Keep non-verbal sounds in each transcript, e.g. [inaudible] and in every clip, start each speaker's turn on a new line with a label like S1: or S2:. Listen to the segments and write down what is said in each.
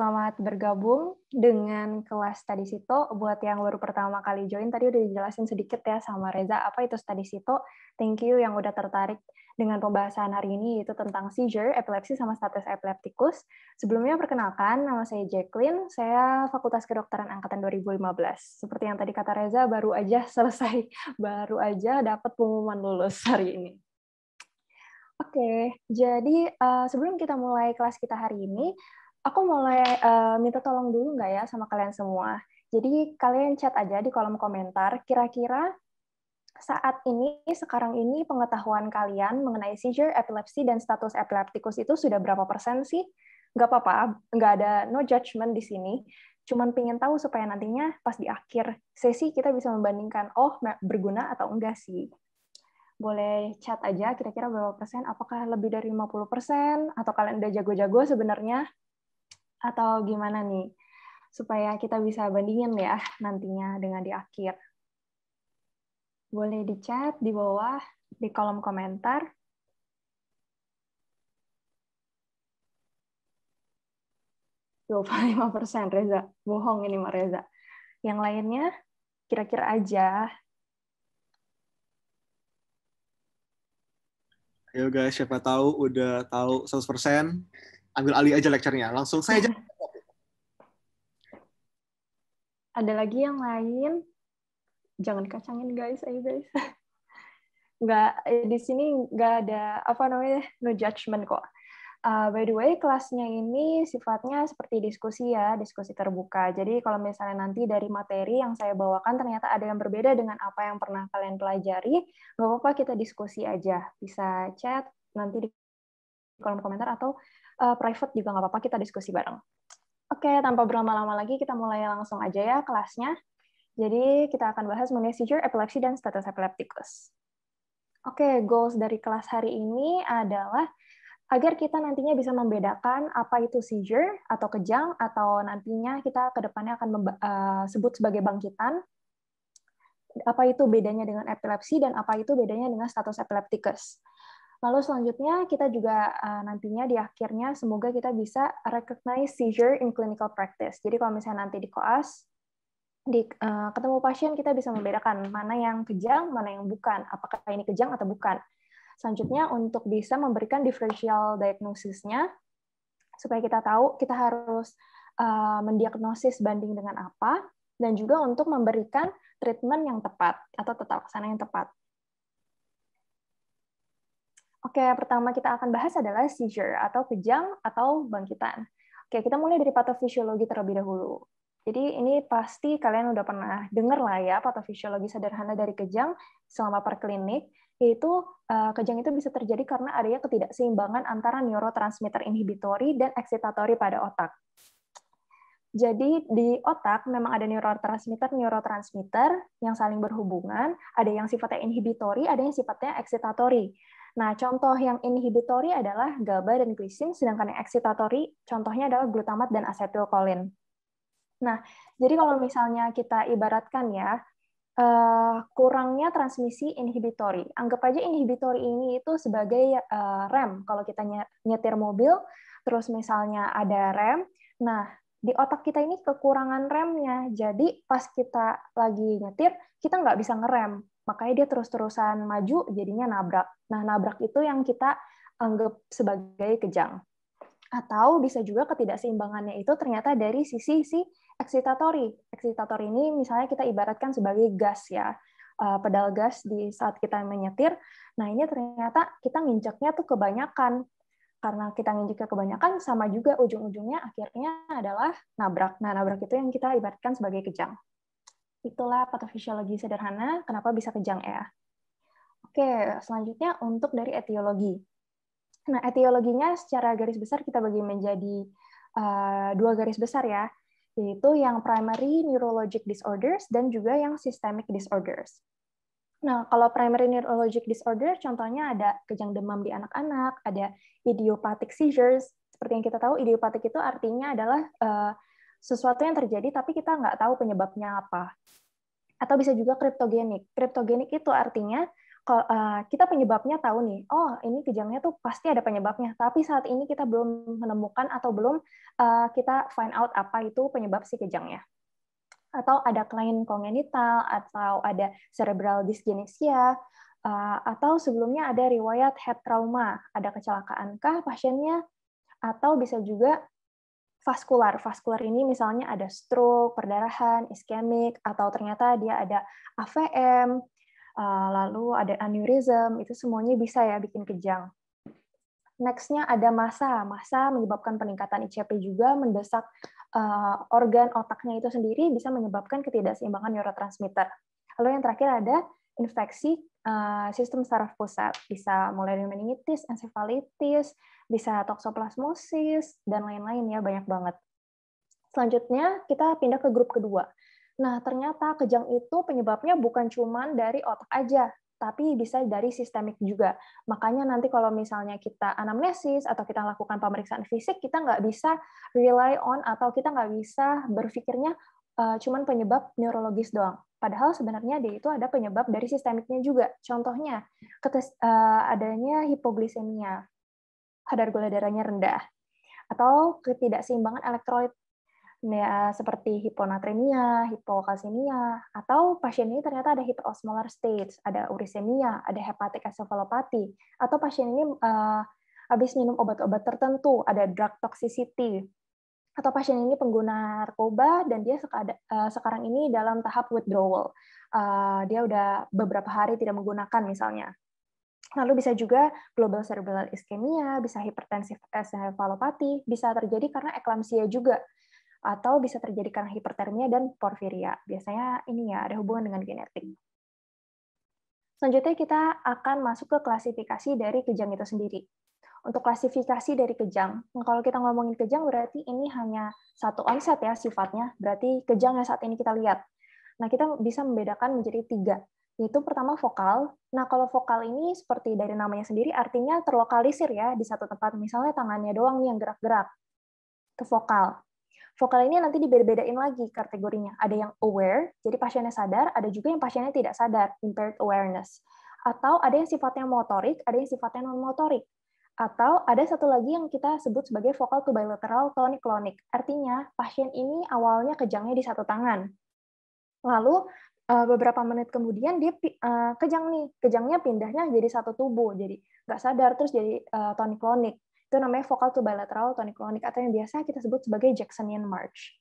S1: Selamat bergabung dengan kelas Study Sito. Buat yang baru pertama kali join, tadi udah dijelasin sedikit ya sama Reza apa itu Study Sito. Thank you yang udah tertarik dengan pembahasan hari ini, yaitu tentang seizure, epilepsi, sama status epileptikus. Sebelumnya, perkenalkan, nama saya Jacqueline, saya Fakultas Kedokteran Angkatan 2015. Seperti yang tadi kata Reza, baru aja [laughs] selesai, baru aja dapat pengumuman lulus hari ini. Oke, jadi uh, sebelum kita mulai kelas kita hari ini, aku mulai uh, minta tolong dulu nggak ya sama kalian semua. Jadi kalian chat aja di kolom komentar, kira-kira saat ini, sekarang ini pengetahuan kalian mengenai seizure, epilepsi, dan status epileptikus itu sudah berapa persen sih? Nggak apa-apa, nggak ada no judgment di sini. Cuman pengen tahu supaya nantinya pas di akhir sesi kita bisa membandingkan, oh berguna atau enggak sih. Boleh chat aja kira-kira berapa persen, apakah lebih dari 50 persen, atau kalian udah jago-jago sebenarnya, atau gimana nih supaya kita bisa bandingin ya nantinya dengan di akhir. Boleh di chat di bawah di kolom komentar. lima persen Reza. Bohong ini Mbak Reza. Yang lainnya kira-kira aja.
S2: Ayo guys, siapa tahu udah tahu 100%, ambil alih aja lecture-nya. Langsung saya aja. [laughs]
S1: Ada lagi yang lain? Jangan kacangin guys, ayo guys. [laughs] Nggak, di sini nggak ada, apa namanya, no judgment kok. Uh, by the way, kelasnya ini sifatnya seperti diskusi ya, diskusi terbuka. Jadi kalau misalnya nanti dari materi yang saya bawakan ternyata ada yang berbeda dengan apa yang pernah kalian pelajari, nggak apa-apa kita diskusi aja. Bisa chat nanti di kolom komentar atau uh, private juga nggak apa-apa, kita diskusi bareng. Oke, tanpa berlama-lama lagi, kita mulai langsung aja ya kelasnya. Jadi kita akan bahas mengenai seizure, epilepsi, dan status epilepticus. Oke, goals dari kelas hari ini adalah agar kita nantinya bisa membedakan apa itu seizure atau kejang, atau nantinya kita ke depannya akan uh, sebut sebagai bangkitan, apa itu bedanya dengan epilepsi, dan apa itu bedanya dengan status epilepticus. Lalu selanjutnya kita juga uh, nantinya di akhirnya semoga kita bisa recognize seizure in clinical practice. Jadi kalau misalnya nanti di koas di uh, ketemu pasien kita bisa membedakan mana yang kejang, mana yang bukan, apakah ini kejang atau bukan. Selanjutnya untuk bisa memberikan differential diagnosisnya supaya kita tahu kita harus uh, mendiagnosis banding dengan apa dan juga untuk memberikan treatment yang tepat atau tata laksana yang tepat. Oke, pertama kita akan bahas adalah seizure atau kejang atau bangkitan. Oke, kita mulai dari patofisiologi terlebih dahulu. Jadi ini pasti kalian udah pernah dengar lah ya patofisiologi sederhana dari kejang selama perklinik, yaitu uh, kejang itu bisa terjadi karena adanya ketidakseimbangan antara neurotransmitter inhibitori dan eksitatori pada otak. Jadi di otak memang ada neurotransmitter-neurotransmitter yang saling berhubungan, ada yang sifatnya inhibitori, ada yang sifatnya eksitatori. Nah, contoh yang inhibitory adalah GABA dan glisin, sedangkan yang excitatory contohnya adalah glutamat dan asetilkolin. Nah, jadi kalau misalnya kita ibaratkan ya, uh, kurangnya transmisi inhibitory. Anggap aja inhibitory ini itu sebagai uh, rem. Kalau kita nyetir mobil, terus misalnya ada rem, nah di otak kita ini kekurangan remnya. Jadi pas kita lagi nyetir, kita nggak bisa ngerem makanya dia terus-terusan maju jadinya nabrak. Nah, nabrak itu yang kita anggap sebagai kejang. Atau bisa juga ketidakseimbangannya itu ternyata dari sisi si eksitatori. Eksitatori ini misalnya kita ibaratkan sebagai gas ya, eh, pedal gas di saat kita menyetir. Nah, ini ternyata kita nginjeknya tuh kebanyakan. Karena kita nginjeknya kebanyakan, sama juga ujung-ujungnya akhirnya adalah nabrak. Nah, nabrak itu yang kita ibaratkan sebagai kejang. Itulah patofisiologi sederhana, kenapa bisa kejang ya. Oke, selanjutnya untuk dari etiologi. Nah, etiologinya secara garis besar kita bagi menjadi uh, dua garis besar ya, yaitu yang primary neurologic disorders dan juga yang systemic disorders. Nah, kalau primary neurologic disorder contohnya ada kejang demam di anak-anak, ada idiopathic seizures. Seperti yang kita tahu, idiopathic itu artinya adalah uh, sesuatu yang terjadi tapi kita nggak tahu penyebabnya apa. Atau bisa juga kriptogenik. Kriptogenik itu artinya uh, kita penyebabnya tahu nih, oh ini kejangnya tuh pasti ada penyebabnya, tapi saat ini kita belum menemukan atau belum uh, kita find out apa itu penyebab si kejangnya. Atau ada klien kongenital, atau ada cerebral dyskinesia, uh, atau sebelumnya ada riwayat head trauma, ada kecelakaankah pasiennya, atau bisa juga vaskular. Vaskular ini misalnya ada stroke, perdarahan, iskemik, atau ternyata dia ada AVM, Eh, lalu ada aneurism, itu semuanya bisa ya bikin kejang. Nextnya ada masa. Masa menyebabkan peningkatan ICP juga, mendesak uh, organ otaknya itu sendiri bisa menyebabkan ketidakseimbangan neurotransmitter. Lalu yang terakhir ada infeksi uh, sistem saraf pusat. Bisa mulai dari meningitis, encephalitis, bisa toksoplasmosis, dan lain-lain ya, banyak banget. Selanjutnya kita pindah ke grup kedua. Nah, ternyata kejang itu penyebabnya bukan cuma dari otak aja, tapi bisa dari sistemik juga. Makanya nanti kalau misalnya kita anamnesis atau kita lakukan pemeriksaan fisik, kita nggak bisa rely on atau kita nggak bisa berpikirnya uh, cuman penyebab neurologis doang. Padahal sebenarnya dia itu ada penyebab dari sistemiknya juga. Contohnya, ketes, uh, adanya hipoglisemia, kadar gula darahnya rendah, atau ketidakseimbangan elektrolit ya, seperti hiponatremia, hipokalsemia, atau pasien ini ternyata ada hyperosmolar stage, ada urisemia, ada hepatic encephalopathy, atau pasien ini uh, habis minum obat-obat tertentu, ada drug toxicity, atau pasien ini pengguna narkoba dan dia uh, sekarang ini dalam tahap withdrawal. Uh, dia udah beberapa hari tidak menggunakan misalnya. Lalu bisa juga global cerebral ischemia, bisa hipertensif encephalopathy, bisa terjadi karena eklamsia juga atau bisa terjadi karena hipertermia dan porfiria. Biasanya ini ya ada hubungan dengan genetik. Selanjutnya kita akan masuk ke klasifikasi dari kejang itu sendiri. Untuk klasifikasi dari kejang, nah, kalau kita ngomongin kejang berarti ini hanya satu onset ya sifatnya, berarti kejang yang saat ini kita lihat. Nah, kita bisa membedakan menjadi tiga, yaitu pertama vokal. Nah, kalau vokal ini seperti dari namanya sendiri artinya terlokalisir ya di satu tempat. Misalnya tangannya doang nih yang gerak-gerak. Itu vokal. Vokal ini nanti dibeda-bedain lagi kategorinya. Ada yang aware, jadi pasiennya sadar, ada juga yang pasiennya tidak sadar, impaired awareness. Atau ada yang sifatnya motorik, ada yang sifatnya non-motorik. Atau ada satu lagi yang kita sebut sebagai vokal to bilateral tonic clonic. Artinya, pasien ini awalnya kejangnya di satu tangan. Lalu eh, beberapa menit kemudian dia eh, kejang nih, kejangnya pindahnya jadi satu tubuh, jadi nggak sadar terus jadi eh, tonic clonic. Itu namanya vocal to bilateral tonic-clonic atau yang biasa kita sebut sebagai Jacksonian March.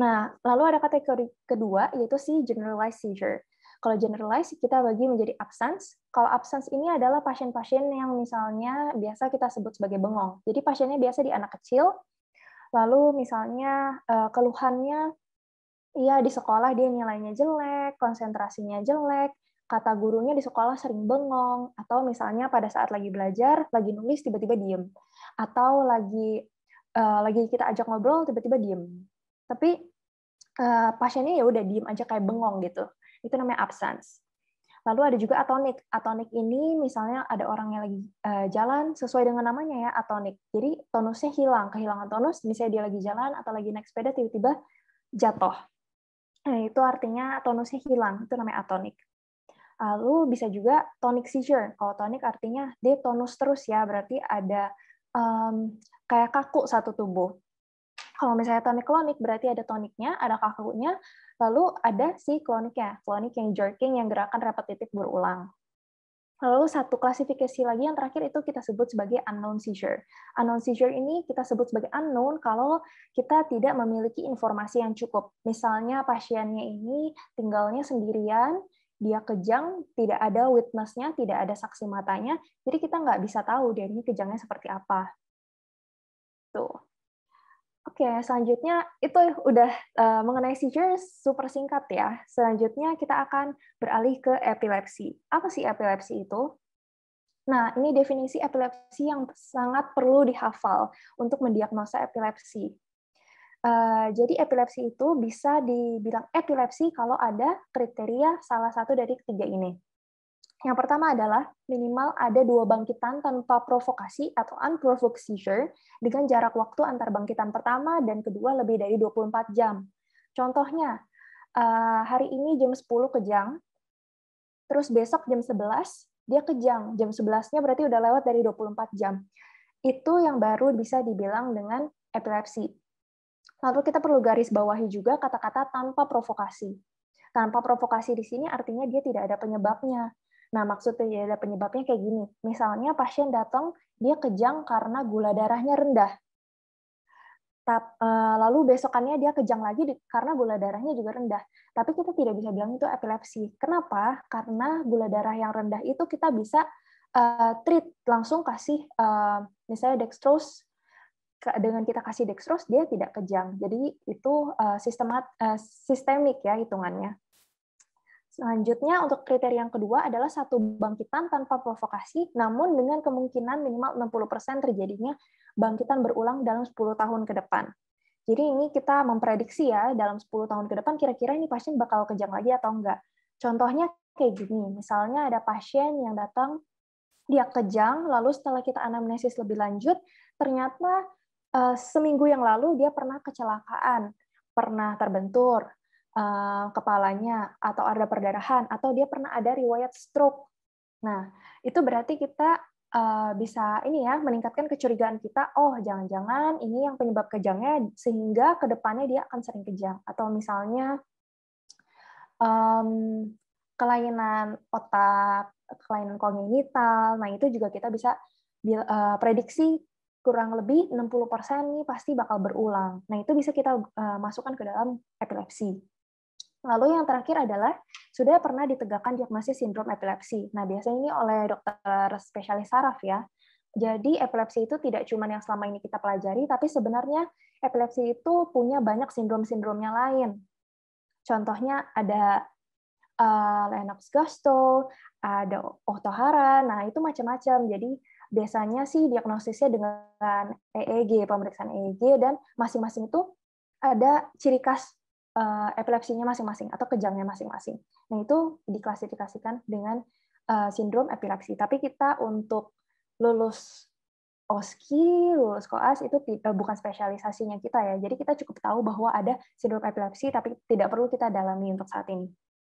S1: Nah, lalu ada kategori kedua yaitu si generalized seizure. Kalau generalized kita bagi menjadi absence. Kalau absence ini adalah pasien-pasien yang misalnya biasa kita sebut sebagai bengong. Jadi pasiennya biasa di anak kecil, lalu misalnya eh, keluhannya Iya, di sekolah dia nilainya jelek, konsentrasinya jelek, kata gurunya di sekolah sering bengong, atau misalnya pada saat lagi belajar, lagi nulis tiba-tiba diem, atau lagi uh, lagi kita ajak ngobrol tiba-tiba diem. Tapi uh, pasiennya ya udah diem aja kayak bengong gitu. Itu namanya absence. Lalu ada juga atonik. Atonik ini misalnya ada orang yang lagi uh, jalan sesuai dengan namanya ya atonik. Jadi tonusnya hilang, kehilangan tonus. Misalnya dia lagi jalan atau lagi naik sepeda tiba-tiba jatuh. Nah, itu artinya tonusnya hilang. Itu namanya atonik. Lalu bisa juga tonic seizure. Kalau tonic artinya dia tonus terus ya, berarti ada um, kayak kaku satu tubuh. Kalau misalnya tonic klonik berarti ada toniknya, ada kakunya, lalu ada si kloniknya, klonik yang jerking yang gerakan repetitif berulang. Lalu satu klasifikasi lagi yang terakhir itu kita sebut sebagai unknown seizure. Unknown seizure ini kita sebut sebagai unknown kalau kita tidak memiliki informasi yang cukup. Misalnya pasiennya ini tinggalnya sendirian, dia kejang, tidak ada witness-nya, tidak ada saksi matanya, jadi kita nggak bisa tahu dia ini kejangnya seperti apa. Tuh. Oke, selanjutnya itu udah uh, mengenai seizure super singkat ya. Selanjutnya kita akan beralih ke epilepsi. Apa sih epilepsi itu? Nah, ini definisi epilepsi yang sangat perlu dihafal untuk mendiagnosa epilepsi. Uh, jadi epilepsi itu bisa dibilang epilepsi kalau ada kriteria salah satu dari ketiga ini. Yang pertama adalah minimal ada dua bangkitan tanpa provokasi atau unprovoked seizure dengan jarak waktu antar bangkitan pertama dan kedua lebih dari 24 jam. Contohnya, uh, hari ini jam 10 kejang, terus besok jam 11 dia kejang. Jam 11-nya berarti udah lewat dari 24 jam. Itu yang baru bisa dibilang dengan epilepsi. Lalu kita perlu garis bawahi juga kata-kata tanpa provokasi. Tanpa provokasi di sini artinya dia tidak ada penyebabnya. Nah, maksudnya tidak ada penyebabnya kayak gini. Misalnya pasien datang, dia kejang karena gula darahnya rendah. Eh, lalu besokannya dia kejang lagi karena gula darahnya juga rendah. Tapi kita tidak bisa bilang itu epilepsi. Kenapa? Karena gula darah yang rendah itu kita bisa uh, treat langsung kasih uh, misalnya dextrose dengan kita kasih dextrose dia tidak kejang. Jadi itu uh, sistemat uh, sistemik ya hitungannya. Selanjutnya untuk kriteria yang kedua adalah satu bangkitan tanpa provokasi, namun dengan kemungkinan minimal 60% terjadinya bangkitan berulang dalam 10 tahun ke depan. Jadi ini kita memprediksi ya dalam 10 tahun ke depan kira-kira ini pasien bakal kejang lagi atau enggak. Contohnya kayak gini, misalnya ada pasien yang datang dia kejang, lalu setelah kita anamnesis lebih lanjut, ternyata uh, seminggu yang lalu dia pernah kecelakaan, pernah terbentur uh, kepalanya, atau ada perdarahan, atau dia pernah ada riwayat stroke. Nah, itu berarti kita uh, bisa ini ya meningkatkan kecurigaan kita. Oh, jangan-jangan ini yang penyebab kejangnya sehingga ke depannya dia akan sering kejang. Atau misalnya um, kelainan otak kelainan kognital. Nah, itu juga kita bisa uh, prediksi kurang lebih 60% nih pasti bakal berulang. Nah, itu bisa kita masukkan ke dalam epilepsi. Lalu yang terakhir adalah sudah pernah ditegakkan diagnosis sindrom epilepsi. Nah, biasanya ini oleh dokter spesialis saraf ya. Jadi epilepsi itu tidak cuma yang selama ini kita pelajari, tapi sebenarnya epilepsi itu punya banyak sindrom-sindromnya lain. Contohnya ada uh, Lennox-Gastaut, ada Ohtahara, nah itu macam-macam. Jadi biasanya sih diagnosisnya dengan EEG, pemeriksaan EEG, dan masing-masing itu ada ciri khas uh, epilepsinya masing-masing atau kejangnya masing-masing. Nah itu diklasifikasikan dengan uh, sindrom epilepsi. Tapi kita untuk lulus OSKI, lulus koas itu bukan spesialisasinya kita ya. Jadi kita cukup tahu bahwa ada sindrom epilepsi, tapi tidak perlu kita dalami untuk saat ini.